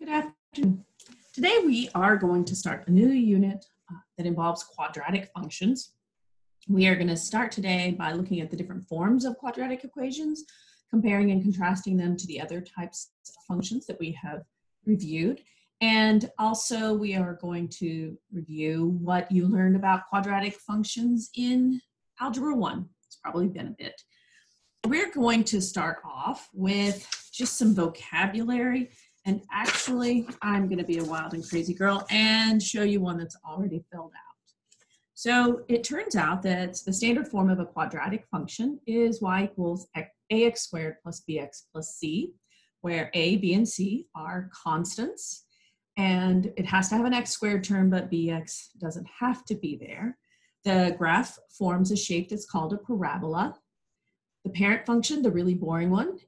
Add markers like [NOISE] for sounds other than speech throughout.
Good afternoon. Today we are going to start a new unit uh, that involves quadratic functions. We are going to start today by looking at the different forms of quadratic equations, comparing and contrasting them to the other types of functions that we have reviewed. And also we are going to review what you learned about quadratic functions in Algebra 1. It's probably been a bit. We're going to start off with just some vocabulary and actually, I'm going to be a wild and crazy girl and show you one that's already filled out. So it turns out that the standard form of a quadratic function is y equals ax squared plus bx plus c, where a, b, and c are constants. And it has to have an x squared term, but bx doesn't have to be there. The graph forms a shape that's called a parabola. The parent function, the really boring one,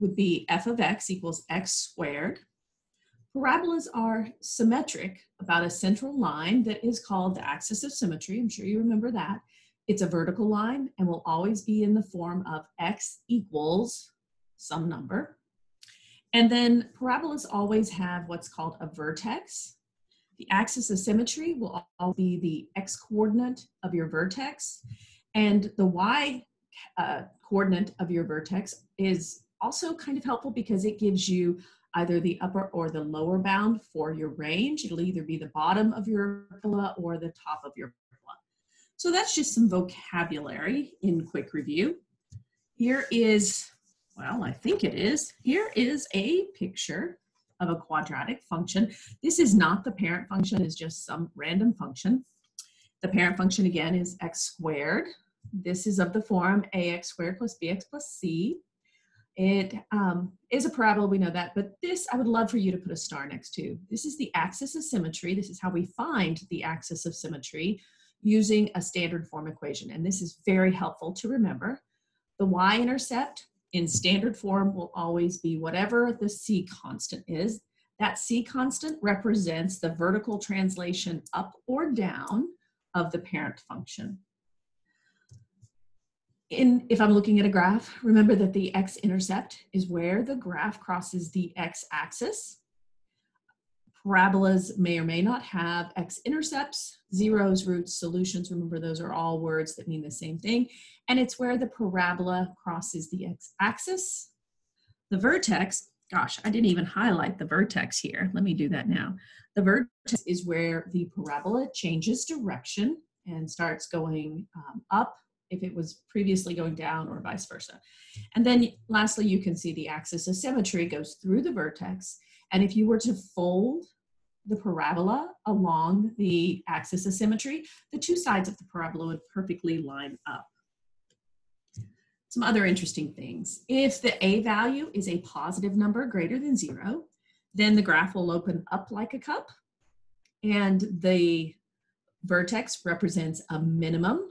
would be f of x equals x squared. Parabolas are symmetric about a central line that is called the axis of symmetry. I'm sure you remember that. It's a vertical line and will always be in the form of x equals some number. And then parabolas always have what's called a vertex. The axis of symmetry will all be the x coordinate of your vertex. And the y uh, coordinate of your vertex is also kind of helpful because it gives you either the upper or the lower bound for your range. It'll either be the bottom of your parabola or the top of your parabola. So that's just some vocabulary in quick review. Here is, well, I think it is, here is a picture of a quadratic function. This is not the parent function, it's just some random function. The parent function again is x squared. This is of the form ax squared plus bx plus c. It um, is a parabola, we know that, but this I would love for you to put a star next to. This is the axis of symmetry. This is how we find the axis of symmetry using a standard form equation. And this is very helpful to remember. The y-intercept in standard form will always be whatever the c constant is. That c constant represents the vertical translation up or down of the parent function in, if I'm looking at a graph, remember that the x-intercept is where the graph crosses the x-axis. Parabolas may or may not have x-intercepts, zeros, roots, solutions. Remember, those are all words that mean the same thing. And it's where the parabola crosses the x-axis. The vertex, gosh, I didn't even highlight the vertex here. Let me do that now. The vertex is where the parabola changes direction and starts going um, up if it was previously going down or vice versa. And then lastly, you can see the axis of symmetry goes through the vertex. And if you were to fold the parabola along the axis of symmetry, the two sides of the parabola would perfectly line up. Some other interesting things. If the a value is a positive number greater than zero, then the graph will open up like a cup and the vertex represents a minimum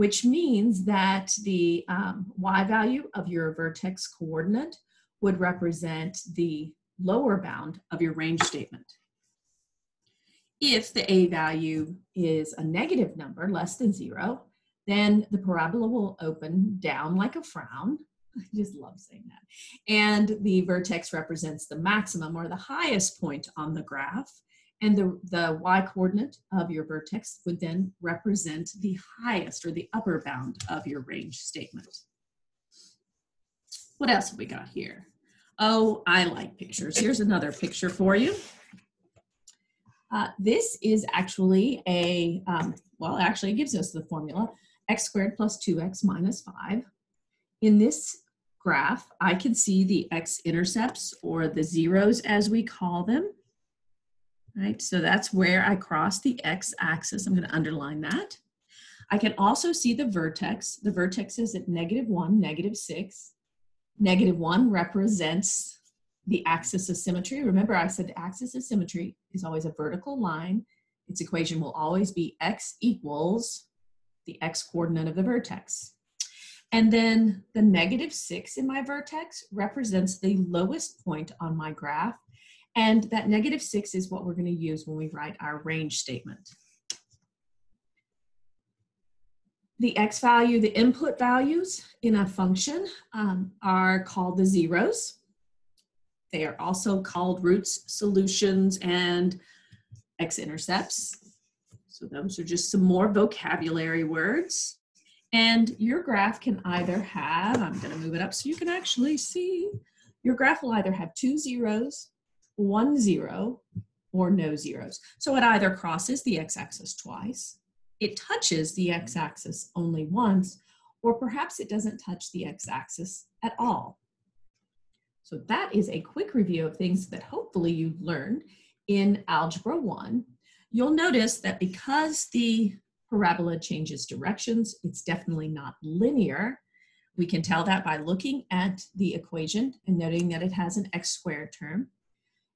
which means that the um, y value of your vertex coordinate would represent the lower bound of your range statement. If the a value is a negative number, less than zero, then the parabola will open down like a frown. [LAUGHS] I just love saying that. And the vertex represents the maximum or the highest point on the graph. And the, the y coordinate of your vertex would then represent the highest or the upper bound of your range statement. What else have we got here? Oh, I like pictures. Here's another picture for you. Uh, this is actually a, um, well, actually it gives us the formula, x squared plus 2x minus 5. In this graph, I can see the x-intercepts, or the zeros as we call them, right? So that's where I cross the x-axis. I'm going to underline that. I can also see the vertex. The vertex is at negative 1, negative 6. Negative 1 represents the axis of symmetry. Remember, I said the axis of symmetry is always a vertical line. Its equation will always be x equals the x coordinate of the vertex. And then the negative 6 in my vertex represents the lowest point on my graph and that negative six is what we're gonna use when we write our range statement. The x value, the input values in a function um, are called the zeros. They are also called roots, solutions, and x-intercepts. So those are just some more vocabulary words. And your graph can either have, I'm gonna move it up so you can actually see, your graph will either have two zeros, one zero, or no zeros. So it either crosses the x-axis twice, it touches the x-axis only once, or perhaps it doesn't touch the x-axis at all. So that is a quick review of things that hopefully you've learned in Algebra 1. You'll notice that because the parabola changes directions, it's definitely not linear. We can tell that by looking at the equation and noting that it has an x squared term.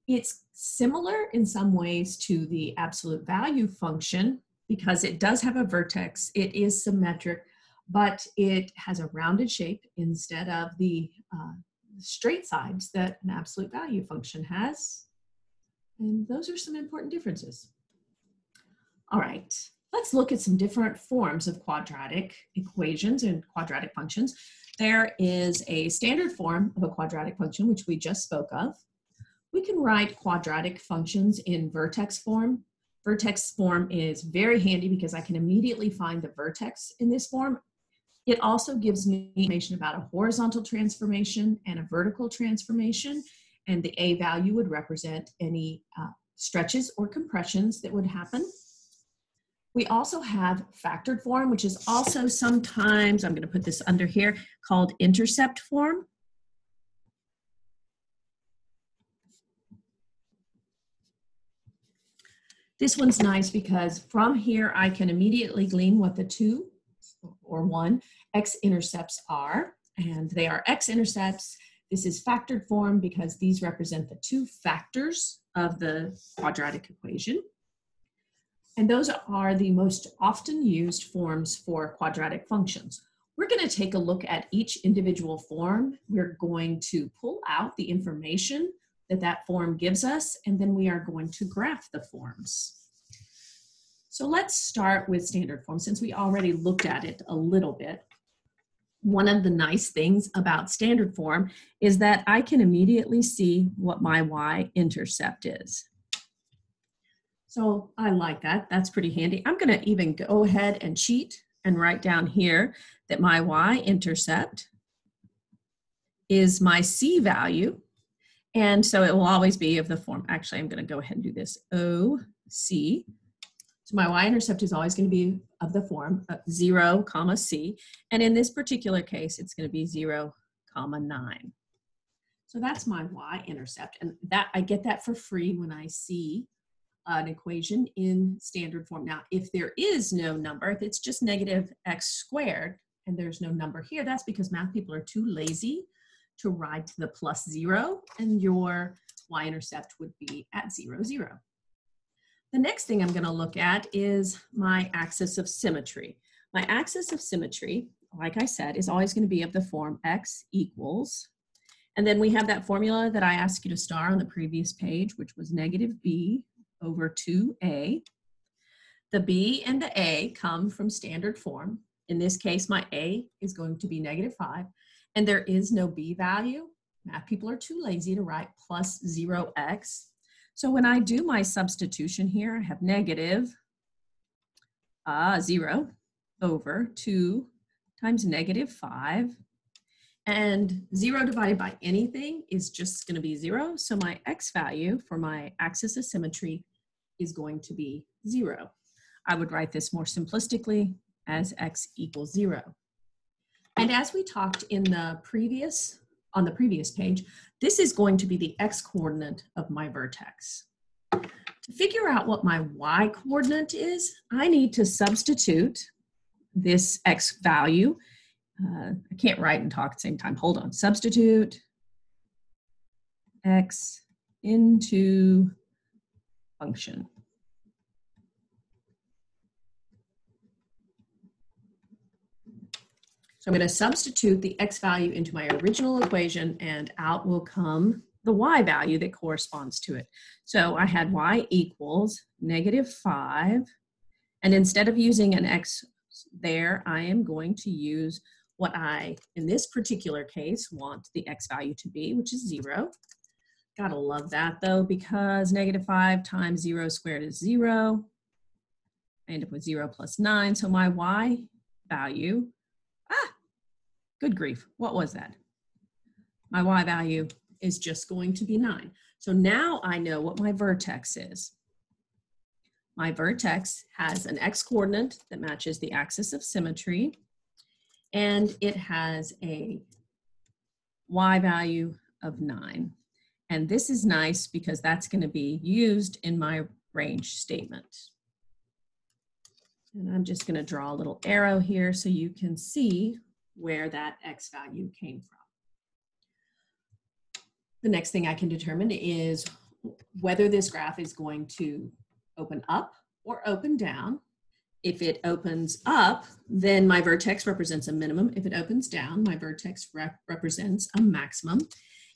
It's similar in some ways to the absolute value function because it does have a vertex. It is symmetric, but it has a rounded shape instead of the uh, straight sides that an absolute value function has. And those are some important differences. All right, let's look at some different forms of quadratic equations and quadratic functions. There is a standard form of a quadratic function, which we just spoke of. We can write quadratic functions in vertex form. Vertex form is very handy because I can immediately find the vertex in this form. It also gives me information about a horizontal transformation and a vertical transformation, and the A value would represent any uh, stretches or compressions that would happen. We also have factored form, which is also sometimes, I'm going to put this under here, called intercept form. This one's nice because from here I can immediately glean what the two or one x-intercepts are, and they are x-intercepts. This is factored form because these represent the two factors of the quadratic equation. And those are the most often used forms for quadratic functions. We're going to take a look at each individual form. We're going to pull out the information that that form gives us, and then we are going to graph the forms. So let's start with standard form since we already looked at it a little bit. One of the nice things about standard form is that I can immediately see what my y-intercept is. So I like that, that's pretty handy. I'm gonna even go ahead and cheat and write down here that my y-intercept is my c value and so it will always be of the form, actually, I'm going to go ahead and do this OC. So my y-intercept is always going to be of the form of 0, comma C. And in this particular case, it's going to be 0, comma 9. So that's my y-intercept. And that I get that for free when I see an equation in standard form. Now, if there is no number, if it's just negative x squared, and there's no number here, that's because math people are too lazy to ride to the plus zero and your y-intercept would be at zero, zero. The next thing I'm gonna look at is my axis of symmetry. My axis of symmetry, like I said, is always gonna be of the form x equals, and then we have that formula that I asked you to star on the previous page, which was negative b over 2a. The b and the a come from standard form. In this case, my a is going to be negative 5, and there is no b value, math people are too lazy to write plus 0x. So when I do my substitution here, I have negative uh, 0 over 2 times negative 5. And 0 divided by anything is just going to be 0. So my x value for my axis of symmetry is going to be 0. I would write this more simplistically as x equals 0. And as we talked in the previous, on the previous page, this is going to be the x coordinate of my vertex. To figure out what my y coordinate is, I need to substitute this x value. Uh, I can't write and talk at the same time. Hold on. Substitute x into function. So I'm going to substitute the x value into my original equation and out will come the y value that corresponds to it. So I had y equals negative 5. And instead of using an x there, I am going to use what I, in this particular case, want the x value to be, which is 0. Gotta love that though, because negative 5 times 0 squared is 0. I end up with 0 plus 9. So my y value, good grief, what was that? My y value is just going to be 9. So now I know what my vertex is. My vertex has an x-coordinate that matches the axis of symmetry, and it has a y value of 9. And this is nice because that's going to be used in my range statement. And I'm just going to draw a little arrow here so you can see where that x value came from. The next thing I can determine is whether this graph is going to open up or open down. If it opens up, then my vertex represents a minimum. If it opens down, my vertex rep represents a maximum.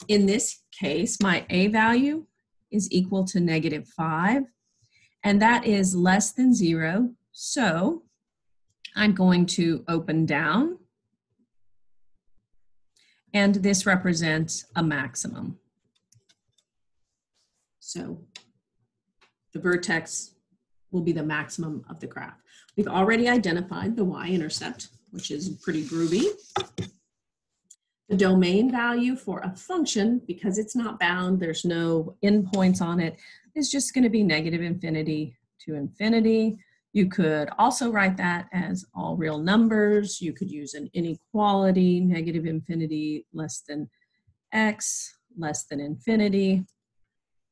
In this case, my A value is equal to negative 5, and that is less than 0. So I'm going to open down, and this represents a maximum. So the vertex will be the maximum of the graph. We've already identified the y-intercept, which is pretty groovy. The domain value for a function, because it's not bound, there's no endpoints on it, is just going to be negative infinity to infinity. You could also write that as all real numbers. You could use an inequality, negative infinity less than x, less than infinity,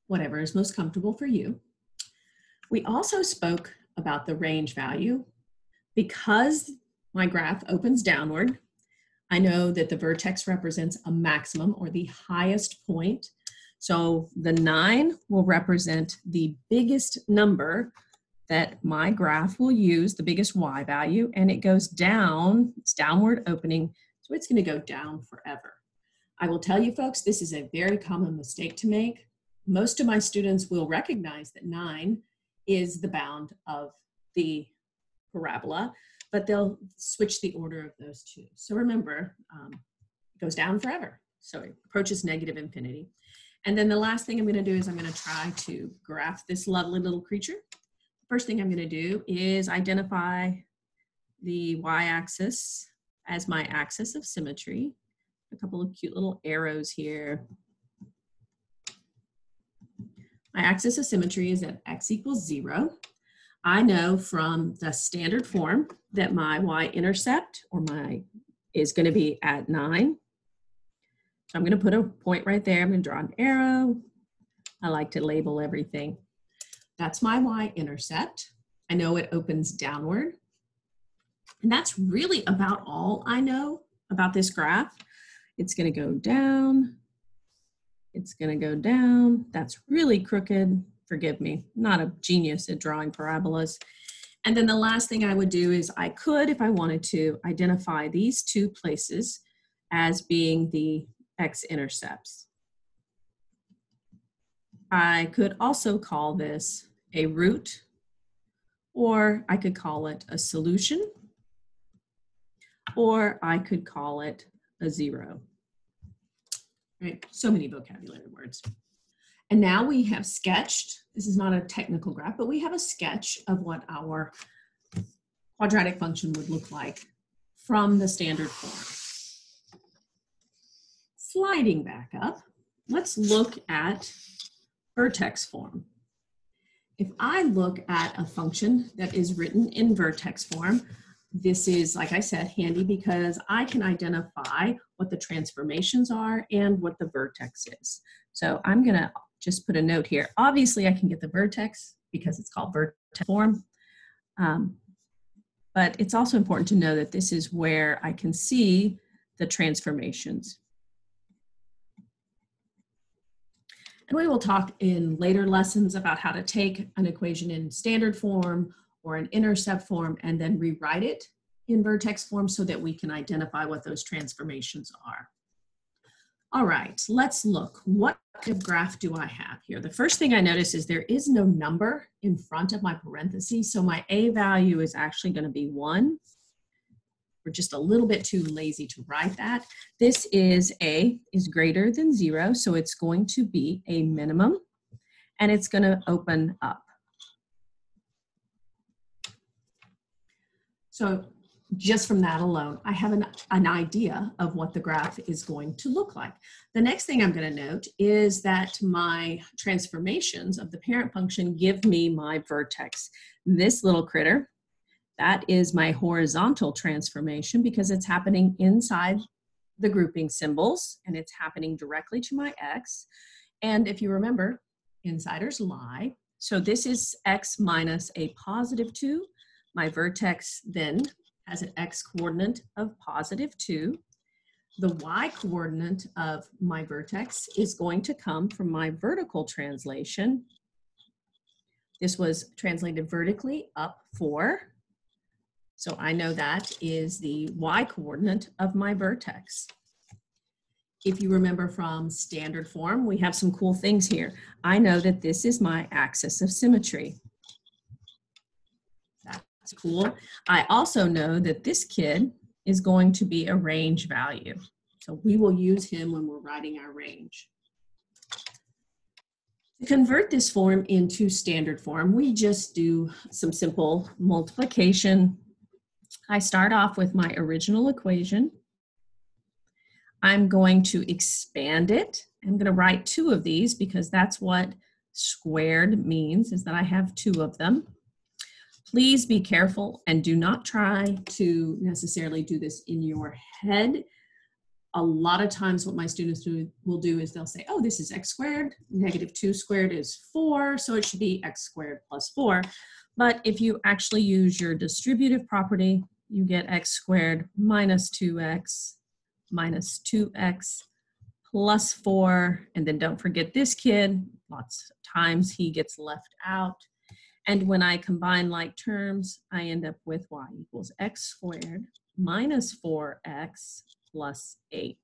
whatever is most comfortable for you. We also spoke about the range value. Because my graph opens downward, I know that the vertex represents a maximum or the highest point. So the nine will represent the biggest number that my graph will use, the biggest y value, and it goes down, it's downward opening, so it's gonna go down forever. I will tell you folks, this is a very common mistake to make. Most of my students will recognize that nine is the bound of the parabola, but they'll switch the order of those two. So remember, um, it goes down forever. So it approaches negative infinity. And then the last thing I'm gonna do is I'm gonna try to graph this lovely little creature. First thing I'm gonna do is identify the y-axis as my axis of symmetry. A couple of cute little arrows here. My axis of symmetry is at x equals zero. I know from the standard form that my y-intercept or my is going to be at 9. So I'm going to put a point right there. I'm going to draw an arrow. I like to label everything. That's my y-intercept. I know it opens downward. And that's really about all I know about this graph. It's going to go down. It's going to go down. That's really crooked forgive me, not a genius at drawing parabolas. And then the last thing I would do is I could, if I wanted to, identify these two places as being the x-intercepts. I could also call this a root, or I could call it a solution, or I could call it a zero. Right, so many vocabulary words. And now we have sketched, this is not a technical graph, but we have a sketch of what our quadratic function would look like from the standard form. Sliding back up, let's look at vertex form. If I look at a function that is written in vertex form, this is, like I said, handy because I can identify what the transformations are and what the vertex is. So I'm gonna just put a note here. Obviously, I can get the vertex because it's called vertex form. Um, but it's also important to know that this is where I can see the transformations. And we will talk in later lessons about how to take an equation in standard form or an intercept form and then rewrite it in vertex form so that we can identify what those transformations are. All right, let's look. What kind of graph do I have here? The first thing I notice is there is no number in front of my parentheses, so my A value is actually going to be 1. We're just a little bit too lazy to write that. This is a is greater than zero, so it's going to be a minimum and it's gonna open up. So just from that alone, I have an, an idea of what the graph is going to look like. The next thing I'm going to note is that my transformations of the parent function give me my vertex. This little critter, that is my horizontal transformation because it's happening inside the grouping symbols and it's happening directly to my x. And if you remember, insiders lie. So this is x minus a positive 2. My vertex then has an x coordinate of positive 2. The y coordinate of my vertex is going to come from my vertical translation. This was translated vertically up 4. So I know that is the y coordinate of my vertex. If you remember from standard form, we have some cool things here. I know that this is my axis of symmetry That's cool. I also know that this kid is going to be a range value. So we will use him when we're writing our range. To convert this form into standard form, we just do some simple multiplication. I start off with my original equation. I'm going to expand it. I'm going to write two of these because that's what squared means, is that I have two of them. Please be careful and do not try to necessarily do this in your head. A lot of times what my students do, will do is they'll say, oh, this is x squared, negative 2 squared is 4, so it should be x squared plus 4. But if you actually use your distributive property, you get x squared minus 2x minus 2x plus 4. And then don't forget this kid, lots of times he gets left out. And when I combine like terms, I end up with y equals x squared minus 4x plus 8.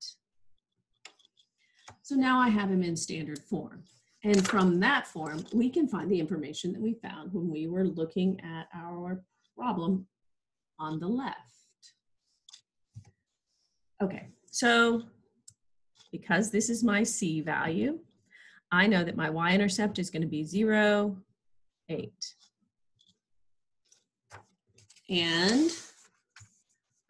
So now I have him in standard form. And from that form, we can find the information that we found when we were looking at our problem on the left. Okay, so because this is my C value, I know that my y-intercept is going to be 0, 8. And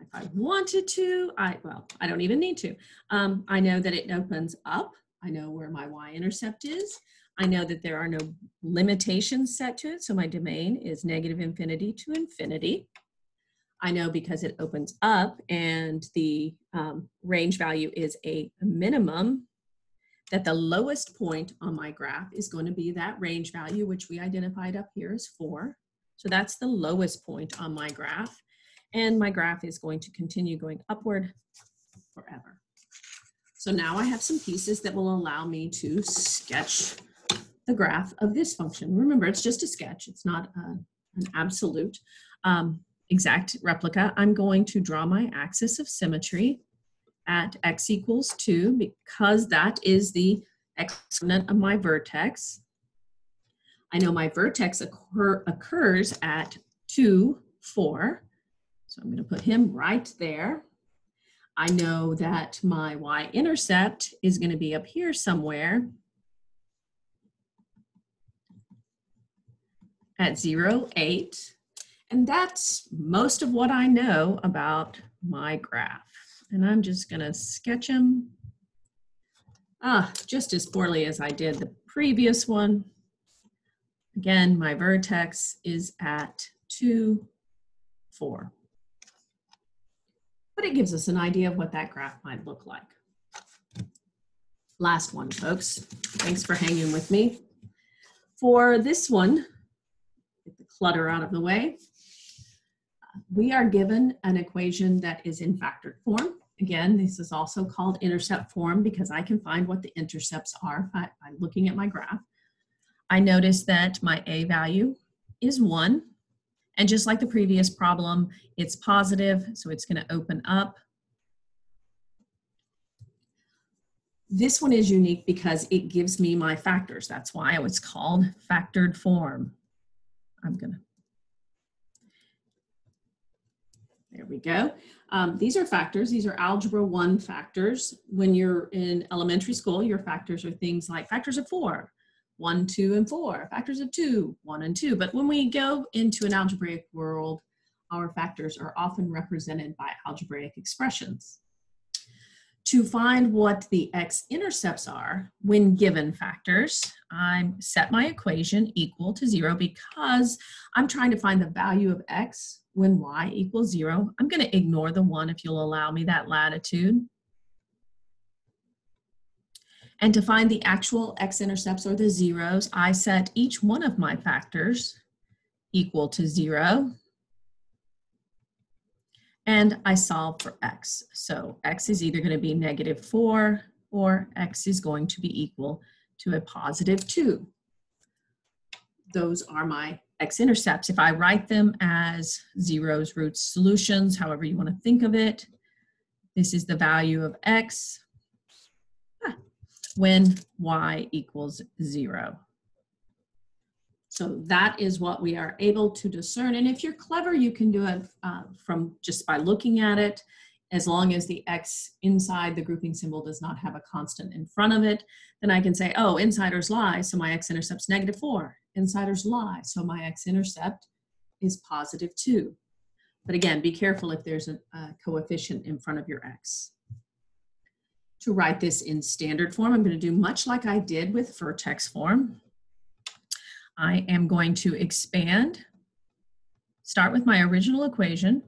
if I wanted to, I, well, I don't even need to. Um, I know that it opens up. I know where my y-intercept is. I know that there are no limitations set to it. So my domain is negative infinity to infinity. I know because it opens up and the um, range value is a minimum that the lowest point on my graph is going to be that range value, which we identified up here as four. So that's the lowest point on my graph. And my graph is going to continue going upward forever. So now I have some pieces that will allow me to sketch the graph of this function. Remember, it's just a sketch. It's not a, an absolute um, exact replica. I'm going to draw my axis of symmetry at x equals 2 because that is the exponent of my vertex. I know my vertex occur, occurs at 2, 4. So I'm going to put him right there. I know that my y-intercept is going to be up here somewhere at 0, 8. And that's most of what I know about my graph and I'm just gonna sketch them ah, just as poorly as I did the previous one. Again, my vertex is at two, four. But it gives us an idea of what that graph might look like. Last one, folks. Thanks for hanging with me. For this one, get the clutter out of the way, we are given an equation that is in factored form. Again, this is also called intercept form because I can find what the intercepts are by, by looking at my graph. I notice that my A value is one. And just like the previous problem, it's positive, so it's gonna open up. This one is unique because it gives me my factors. That's why it's called factored form. I'm gonna There we go. Um, these are factors. These are Algebra 1 factors. When you're in elementary school, your factors are things like factors of four, one, two, and 4, factors of 2, 1 and 2. But when we go into an algebraic world, our factors are often represented by algebraic expressions. To find what the x-intercepts are when given factors, I set my equation equal to zero because I'm trying to find the value of x when y equals zero. I'm gonna ignore the one if you'll allow me that latitude. And to find the actual x-intercepts or the zeros, I set each one of my factors equal to zero and I solve for x. So x is either going to be negative 4 or x is going to be equal to a positive 2. Those are my x-intercepts. If I write them as zeros, roots, solutions, however you want to think of it, this is the value of x when y equals 0. So that is what we are able to discern. And if you're clever, you can do it uh, from just by looking at it, as long as the X inside the grouping symbol does not have a constant in front of it, then I can say, oh, insiders lie, so my X-intercept's negative four. Insiders lie, so my X-intercept is positive two. But again, be careful if there's a, a coefficient in front of your X. To write this in standard form, I'm gonna do much like I did with vertex form. I am going to expand, start with my original equation.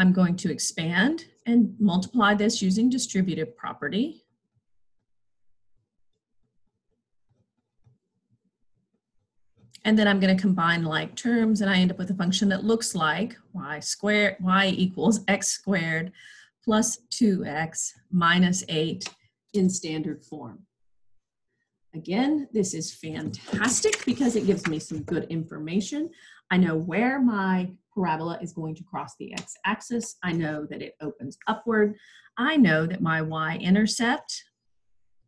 I'm going to expand and multiply this using distributive property. And then I'm going to combine like terms and I end up with a function that looks like y squared, y equals x squared plus 2x minus 8 in standard form. Again, this is fantastic because it gives me some good information. I know where my parabola is going to cross the x-axis. I know that it opens upward. I know that my y-intercept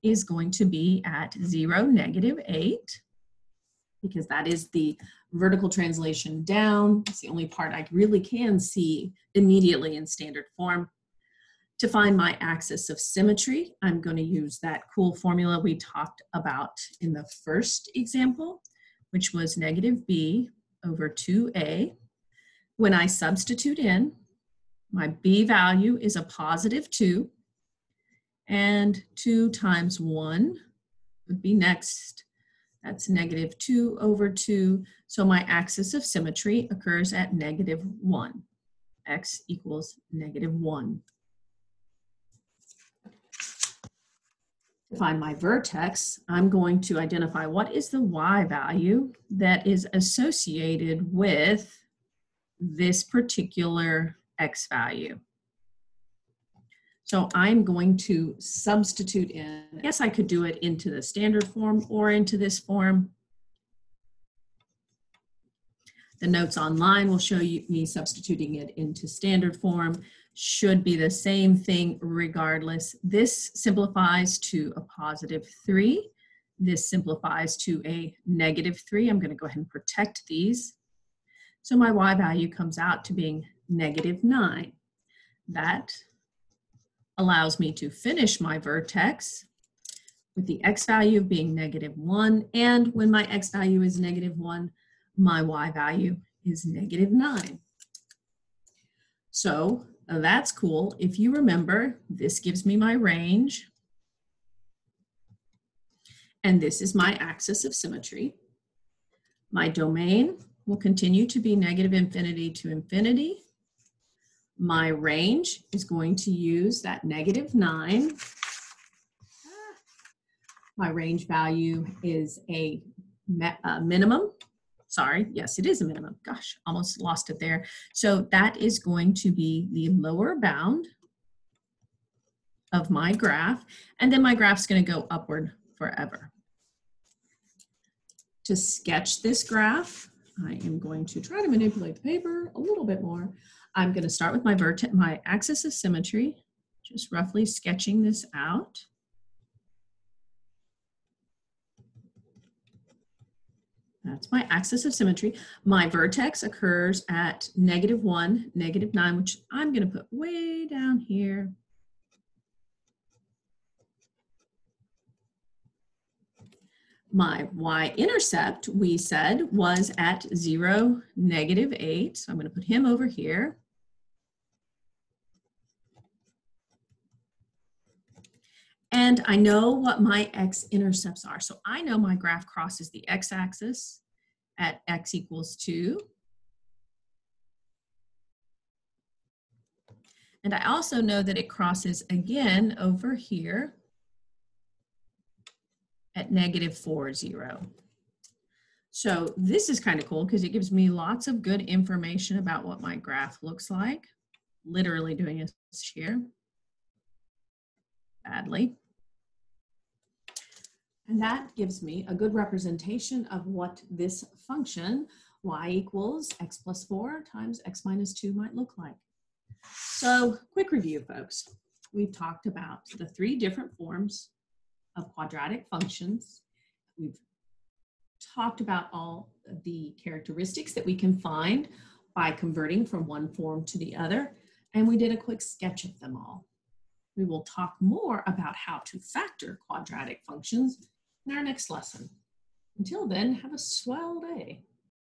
is going to be at 0, negative 8, because that is the vertical translation down. It's the only part I really can see immediately in standard form. To find my axis of symmetry, I'm going to use that cool formula we talked about in the first example, which was negative b over 2a. When I substitute in, my b value is a positive 2, and 2 times 1 would be next. That's negative 2 over 2. So my axis of symmetry occurs at negative 1. x equals negative 1. find my vertex, I'm going to identify what is the y value that is associated with this particular x value. So I'm going to substitute in, yes, I could do it into the standard form or into this form. The notes online will show you me substituting it into standard form should be the same thing regardless. This simplifies to a positive 3. This simplifies to a negative 3. I'm going to go ahead and protect these. So my y value comes out to being negative 9. That allows me to finish my vertex with the x value being negative 1. And when my x value is negative 1, my y value is negative 9. So that's cool. If you remember, this gives me my range. And this is my axis of symmetry. My domain will continue to be negative infinity to infinity. My range is going to use that negative 9. My range value is a, a minimum sorry, yes, it is a minimum. Gosh, almost lost it there. So that is going to be the lower bound of my graph, and then my graph's gonna go upward forever. To sketch this graph, I am going to try to manipulate the paper a little bit more. I'm gonna start with my vertex, my axis of symmetry, just roughly sketching this out. That's my axis of symmetry. My vertex occurs at negative one, negative nine, which I'm gonna put way down here. My y-intercept, we said, was at zero, negative eight. So I'm gonna put him over here. And I know what my x-intercepts are. So I know my graph crosses the x-axis at x equals 2. And I also know that it crosses again over here at negative four zero. So this is kind of cool because it gives me lots of good information about what my graph looks like. Literally doing this here badly. And that gives me a good representation of what this function y equals x plus 4 times x minus 2 might look like. So quick review, folks. We've talked about the three different forms of quadratic functions. We've talked about all the characteristics that we can find by converting from one form to the other, and we did a quick sketch of them all. We will talk more about how to factor quadratic functions in our next lesson. Until then, have a swell day.